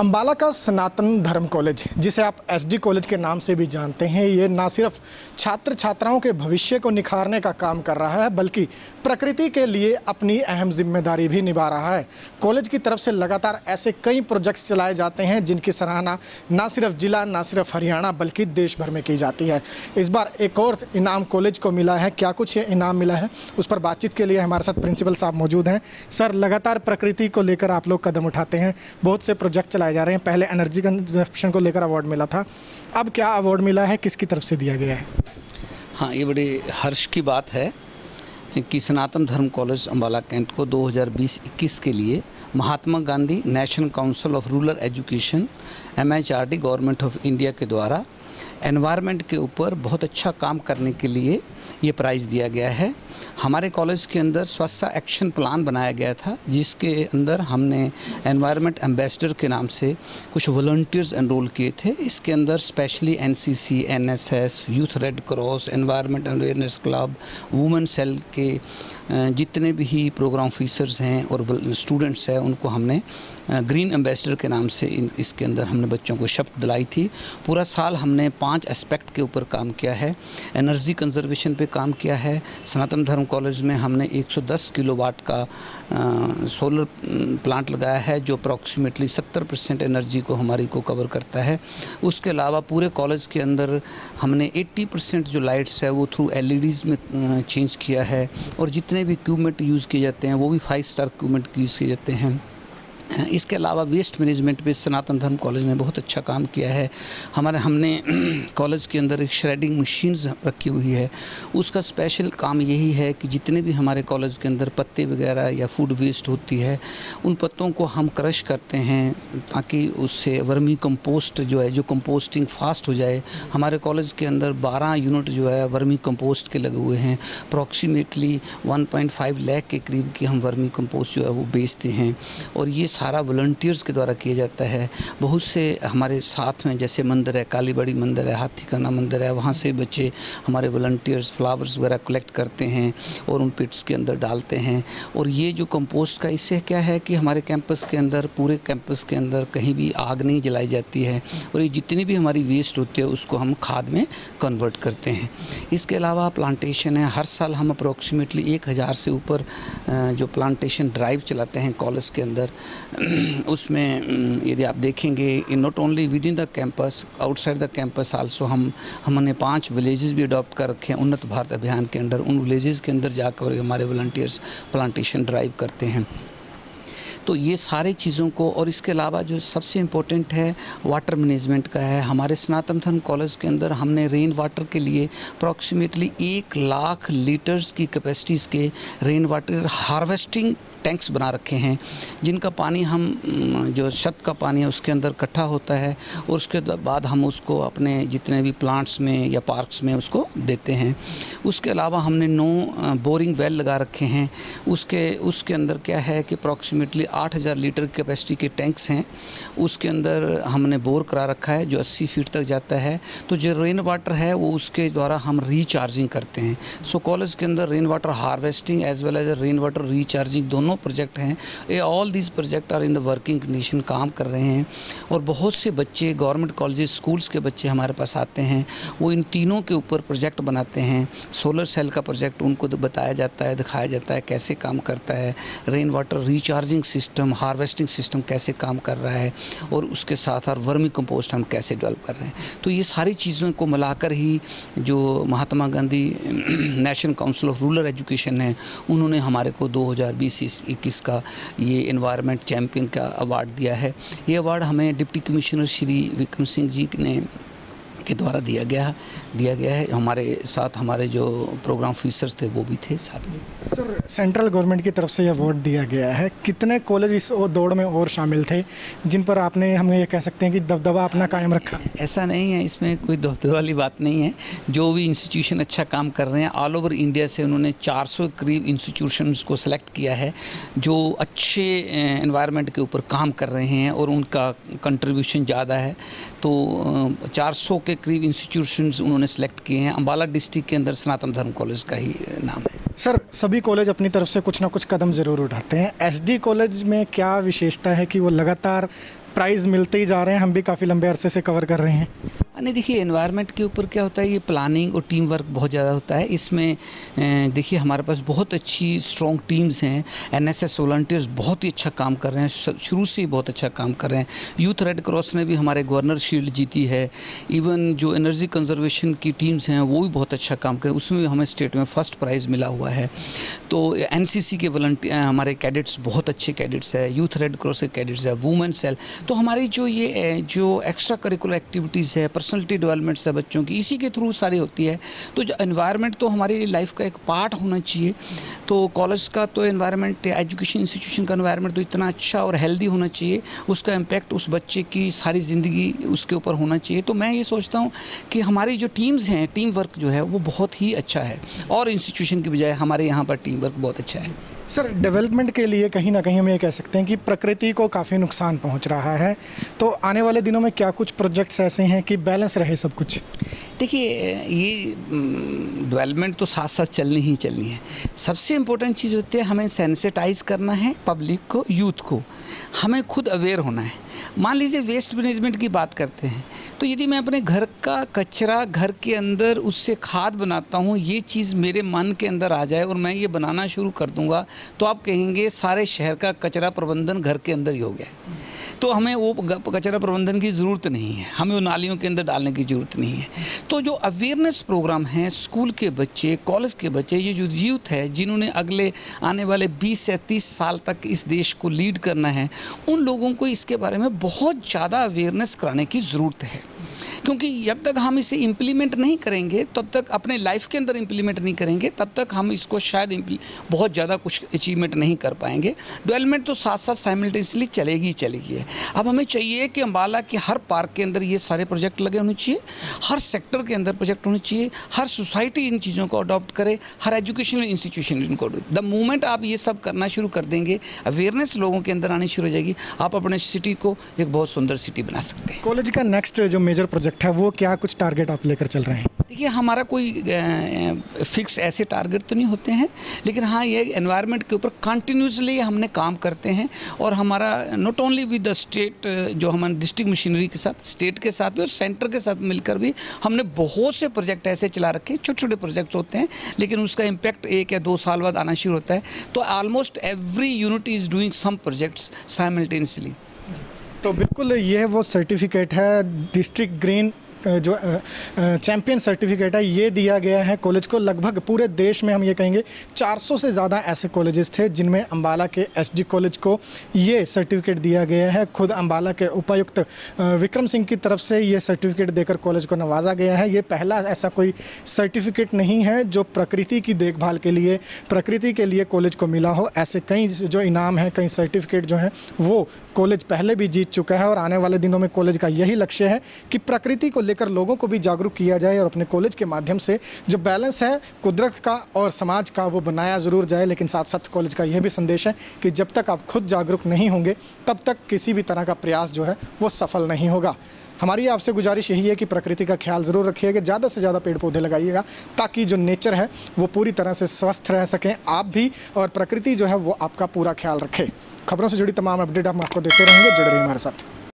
अम्बाला का सनातन धर्म कॉलेज, जिसे आप एसडी कॉलेज के नाम से भी जानते हैं, ये ना सिर्फ़ छात्र छात्राओं के भविष्य को निखारने का काम कर रहा है, बल्कि प्रकृति के लिए अपनी अहम ज़िम्मेदारी भी निभा रहा है। कॉलेज की तरफ़ से लगातार ऐसे कई प्रोजेक्ट्स चलाए जाते हैं, जिनकी सराहना ना सिर्फ़ जिला, ना सिर्फ़ हरियाणा, बल्कि देश भर में की जाती है। इस बार एक और इनाम कॉलेज को मिला है। क्या कुछ इनाम मिला है? उस पर बातचीत के लिए हमारे साथ प्रिंसिपल साहब मौजूद हैं। सर, लगातार प्रकृति को लेकर आप लोग कदम उठाते हैं। बहुत से प्रोजेक्ट चलाए जा रहे हैं। पहले एनर्जी कंजप्शन को लेकर अवार्ड मिला था। अब क्या अवार्ड मिला है? किसकी तरफ़ से दिया गया है? हाँ ये बड़ी हर्ष की बात है कि सनातन धर्म कॉलेज अम्बाला कैंट को 2020-21 के लिए Mahatma Gandhi national council of rural education MHRD government of India के द्वारा एनवायरनमेंट के ऊपर बहुत अच्छा काम करने के लिए ये प्राइज़ दिया गया है। हमारे कॉलेज के अंदर स्वच्छता एक्शन प्लान बनाया गया था जिसके अंदर हमने एनवायरनमेंट एम्बेसडर के नाम से कुछ वॉल्टियर्स एनरोल किए थे। इसके अंदर specially NCC, NSS, youth red cross environment awareness club women cell के जितने भी प्रोग्राम ऑफिसर्स हैं और स्टूडेंट्स हैं उनको हमने ग्रीन एम्बेसडर के नाम से इन इसके अंदर हमने बच्चों को शपथ दिलाई थी। पूरा साल हमने पाँच एस्पेक्ट के ऊपर काम किया है। एनर्जी कंजर्वेशन पे काम किया है। सनातन धर्म कॉलेज में हमने 110 किलोवाट का आ, सोलर प्लांट लगाया है जो अप्रॉक्सीमेटली 70 परसेंट एनर्जी को हमारी को कवर करता है। उसके अलावा पूरे कॉलेज के अंदर हमने 80 परसेंट जो लाइट्स है वो थ्रू एल में चेंज किया है। और जितने भी इक्विपमेंट यूज़ किए जाते हैं वो भी फाइव स्टार इक्विपमेंट यूज़ किए जाते हैं। इसके अलावा वेस्ट मैनेजमेंट पे सनातन धर्म कॉलेज ने बहुत अच्छा काम किया है। हमारे, हमने कॉलेज के अंदर एक श्रेडिंग मशीन्स रखी हुई है। उसका स्पेशल काम यही है कि जितने भी हमारे कॉलेज के अंदर पत्ते वगैरह या फ़ूड वेस्ट होती है, उन पत्तों को हम क्रश करते हैं ताकि उससे वर्मी कंपोस्ट जो है, जो कंपोस्टिंग फास्ट हो जाए। हमारे कॉलेज के अंदर बारह यूनिट जो है, वर्मी कंपोस्ट के लगे हुए हैं। अप्रॉक्सीमेटली वन लैख के करीब की हम वर्मी कंपोस्ट जो है, वो बेचते हैं। और ये सारा वॉल्टियर्स के द्वारा किया जाता है। बहुत से हमारे साथ में, जैसे मंदिर है काली बड़ी मंदिर है, हाथी खाना मंदिर है, वहाँ से बच्चे हमारे वॉल्टियर्स फ्लावर्स वगैरह कलेक्ट करते हैं और उन पिट्स के अंदर डालते हैं। और ये जो कंपोस्ट का, इससे क्या है कि हमारे कैंपस के अंदर, पूरे कैंपस के अंदर कहीं भी आग नहीं जलाई जाती है और ये जितनी भी हमारी वेस्ट होती है, उसको हम खाद में कन्वर्ट करते हैं। इसके अलावा प्लांटेशन है, हर साल हम अप्रोक्सीमेटली एक हज़ार से ऊपर जो प्लांटेशन ड्राइव चलाते हैं कॉलेज के अंदर उसमें यदि आप देखेंगे not only within the campus outside the campus also हम हमने पाँच विलेजेस भी अडॉप्ट कर रखे हैं, उन्नत भारत अभियान के अंदर। उन विलेजेस के अंदर जाकर हमारे वॉल्टियर्स प्लांटेशन ड्राइव करते हैं। तो ये सारे चीज़ों को, और इसके अलावा जो सबसे इम्पोर्टेंट है वाटर मैनेजमेंट का है। हमारे स्नातन धन कॉलेज के अंदर हमने रेन वाटर के लिए अप्रॉक्सीमेटली एक लाख लीटर्स की कैपेसिटीज़ के रेन वाटर हार्वेस्टिंग टैंक्स बना रखे हैं, जिनका पानी हम जो छत का पानी है उसके अंदर इकट्ठा होता है और उसके बाद हम उसको अपने जितने भी प्लांट्स में या पार्क्स में उसको देते हैं। उसके अलावा हमने नो बोरिंग वेल लगा रखे हैं। उसके उसके अंदर क्या है कि अप्रॉक्सीमेटली 8000 लीटर कैपेसिटी के टैंक्स हैं। उसके अंदर हमने बोर करा रखा है, जो 80 फीट तक जाता है। तो जो रेन वाटर है, वो उसके द्वारा हम रिचार्जिंग करते हैं। सो कॉलेज के अंदर rain water harvesting as well as rain water recharging दोनों दोनों प्रोजेक्ट हैं। ये all this project are in the working condition काम कर रहे हैं। और बहुत से बच्चे गवर्नमेंट कॉलेज स्कूल्स के बच्चे हमारे पास आते हैं। वो इन तीनों के ऊपर प्रोजेक्ट बनाते हैं। सोलर सेल का प्रोजेक्ट उनको तो बताया जाता है, दिखाया जाता है कैसे काम करता है। Rain water recharging system harvesting system कैसे काम कर रहा है। और उसके साथ और वर्मी कंपोस्ट हम कैसे डेवलप कर रहे हैं। तो ये सारी चीज़ों को मिलाकर ही जो Mahatma Gandhi national council of rural education है, उन्होंने हमारे को 2020 इक्कीस का ये इन्वायरमेंट चैम्पियन का अवार्ड दिया है। ये अवार्ड हमें डिप्टी कमिश्नर श्री विक्रम सिंह जी ने के द्वारा दिया गया दिया गया है। हमारे साथ हमारे जो प्रोग्राम ऑफिसर्स थे वो भी थे साथ में। सर सेंट्रल गवर्नमेंट की तरफ़ से यह अवार्ड दिया गया है। कितने कॉलेज इस दौड़ में और शामिल थे जिन पर आपने हम ये कह सकते हैं कि दबदबा अपना कायम रखा? ऐसा नहीं है इसमें कोई दबदबा वाली बात नहीं है। जो भी इंस्टीट्यूशन अच्छा काम कर रहे हैं ऑल ओवर इंडिया से उन्होंने 400 करीब इंस्टीट्यूशन को सिलेक्ट किया है जो अच्छे इन्वायरमेंट के ऊपर काम कर रहे हैं और उनका कंट्रीब्यूशन ज़्यादा है। तो 400 के करीब इंस्टीट्यूशन उन्होंने सेलेक्ट किए हैं। अम्बाला डिस्ट्रिक्ट के अंदर सनातन धर्म कॉलेज का ही नाम है। सर, सभी कॉलेज अपनी तरफ़ से कुछ ना कुछ कदम ज़रूर उठाते हैं। एसडी कॉलेज में क्या विशेषता है कि वो लगातार प्राइज़ मिलते ही जा रहे हैं? हम भी काफ़ी लंबे अरसे से कवर कर रहे हैं। नहीं, देखिए एनवायरनमेंट के ऊपर क्या होता है, ये प्लानिंग और टीम वर्क बहुत ज़्यादा होता है। इसमें देखिए, हमारे पास बहुत अच्छी स्ट्रॉन्ग टीम्स हैं। एनएसएस वॉल्टियर्स बहुत ही अच्छा काम कर रहे हैं। शुरू से ही बहुत अच्छा काम कर रहे हैं। यूथ रेड क्रॉस ने भी हमारे गवर्नर शील्ड जीती है। इवन जो एनर्जी कंजर्वेशन की टीम्स हैं, वो भी बहुत अच्छा काम कर उसमें भी हमें स्टेट में फ़र्स्ट प्राइज़ मिला हुआ है। तो एनसीसी के वॉल्टियर हमारे कैडेट्स बहुत अच्छे कैडेट्स है। यूथ रेड क्रॉस के कैडेट्स है। वुमेन सेल तो हमारी जो ये जो एक्स्ट्रा करिकुलर एक्टिविटीज़ है पर्सनलिटी डेवलपमेंट्स है बच्चों की, इसी के थ्रू सारी होती है। तो जो एनवायरनमेंट तो हमारी लाइफ का एक पार्ट होना चाहिए। तो कॉलेज का तो एनवायरनमेंट एजुकेशन इंस्टीट्यूशन का एनवायरनमेंट तो इतना अच्छा और हेल्दी होना चाहिए। उसका इम्पैक्ट उस बच्चे की सारी ज़िंदगी उसके ऊपर होना चाहिए। तो मैं ये सोचता हूँ कि हमारी जो टीम्स हैं टीम वर्क जो है, वो बहुत ही अच्छा है। और इंस्टीट्यूशन की बजाय हमारे यहाँ पर टीम वर्क बहुत अच्छा है। सर डेवलपमेंट के लिए कहीं ना कहीं हम ये कह सकते हैं कि प्रकृति को काफ़ी नुकसान पहुँच रहा है। तो आने वाले दिनों में क्या कुछ प्रोजेक्ट्स ऐसे हैं कि बैलेंस रहे सब कुछ? देखिए, ये डेवलपमेंट तो साथ साथ चलनी ही चलनी है। सबसे इम्पोर्टेंट चीज़ होती है हमें सेंसिटाइज करना है पब्लिक को यूथ को। हमें खुद अवेयर होना है। मान लीजिए वेस्ट मैनेजमेंट की बात करते हैं तो यदि मैं अपने घर का कचरा घर के अंदर उससे खाद बनाता हूँ, ये चीज़ मेरे मन के अंदर आ जाए और मैं ये बनाना शुरू कर दूँगा तो आप कहेंगे सारे शहर का कचरा प्रबंधन घर के अंदर ही हो गया। तो हमें वो कचरा प्रबंधन की ज़रूरत नहीं है। हमें वो नालियों के अंदर डालने की ज़रूरत नहीं है। तो जो अवेयरनेस प्रोग्राम हैं स्कूल के बच्चे कॉलेज के बच्चे, ये जो यूथ है, जिन्होंने अगले आने वाले 20 से 30 साल तक इस देश को लीड करना है, उन लोगों को इसके बारे में बहुत ज़्यादा अवेयरनेस कराने की ज़रूरत है। क्योंकि जब तक हम इसे इम्प्लीमेंट नहीं करेंगे, तब तक अपने लाइफ के अंदर इम्प्लीमेंट नहीं करेंगे, तब तक हम इसको शायद बहुत ज़्यादा कुछ अचीवमेंट नहीं कर पाएँगे। डेवलपमेंट तो साथ साथ साइमल्टेनियसली चलेगी ही चलेगी है। अब हमें चाहिए कि अम्बाला के हर पार्क के अंदर ये सारे प्रोजेक्ट लगे होने चाहिए, हर सेक्टर के अंदर प्रोजेक्ट होने चाहिए, हर सोसाइटी इन चीज़ों को अडॉप्ट करे, हर एजुकेशनल इंस्टीट्यूशन इनको द मोमेंट आप ये सब करना शुरू कर देंगे अवेयरनेस लोगों के अंदर आनी शुरू हो जाएगी। आप अपने सिटी को एक बहुत सुंदर सिटी बना सकते हैं। कॉलेज का नेक्स्ट जो मेजर प्रोजेक्ट है वो क्या कुछ टारगेट आप लेकर चल रहे हैं? देखिए, हमारा कोई फिक्स ऐसे टारगेट तो नहीं होते हैं, लेकिन हाँ ये एनवायरनमेंट के ऊपर कंटिन्यूसली हमने काम करते हैं और हमारा not only with the state जो हमारे डिस्ट्रिक्ट मशीनरी के साथ स्टेट के साथ भी और सेंटर के साथ मिलकर भी हमने बहुत से प्रोजेक्ट ऐसे चला रखे छोटे छोटे प्रोजेक्ट होते हैं, लेकिन उसका इम्पैक्ट एक या दो साल बाद आना शुरू होता है। तो almost every unit is doing some projects simultaneously तो बिल्कुल ये वो सर्टिफिकेट है डिस्ट्रिक्ट ग्रीन जो चैंपियन सर्टिफिकेट है, ये दिया गया है कॉलेज को। लगभग पूरे देश में हम ये कहेंगे 400 से ज़्यादा ऐसे कॉलेजेस थे जिनमें अंबाला के एसडी कॉलेज को ये सर्टिफिकेट दिया गया है। खुद अंबाला के उपायुक्त विक्रम सिंह की तरफ़ से ये सर्टिफिकेट देकर कॉलेज को नवाजा गया है। ये पहला ऐसा कोई सर्टिफिकेट नहीं है जो प्रकृति की देखभाल के लिए, प्रकृति के लिए कॉलेज को मिला हो। ऐसे कई जो इनाम है, कई सर्टिफिकेट जो हैं, वो कॉलेज पहले भी जीत चुका है और आने वाले दिनों में कॉलेज का यही लक्ष्य है कि प्रकृति को लेकर लोगों को भी जागरूक किया जाए और अपने कॉलेज के माध्यम से जो बैलेंस है, कुदरत का और समाज का, वो बनाया ज़रूर जाए। लेकिन साथ साथ कॉलेज का यह भी संदेश है कि जब तक आप खुद जागरूक नहीं होंगे, तब तक किसी भी तरह का प्रयास जो है, वो सफल नहीं होगा। हमारी आपसे गुजारिश यही है कि प्रकृति का ख्याल ज़रूर रखिएगा, ज़्यादा से ज़्यादा पेड़ पौधे लगाइएगा, ताकि जो नेचर है, वो पूरी तरह से स्वस्थ रह सकें, आप भी और प्रकृति जो है, वो आपका पूरा ख्याल रखे। खबरों से जुड़ी तमाम अपडेट हम आपको देते रहेंगे, जुड़े रहिए हमारे साथ।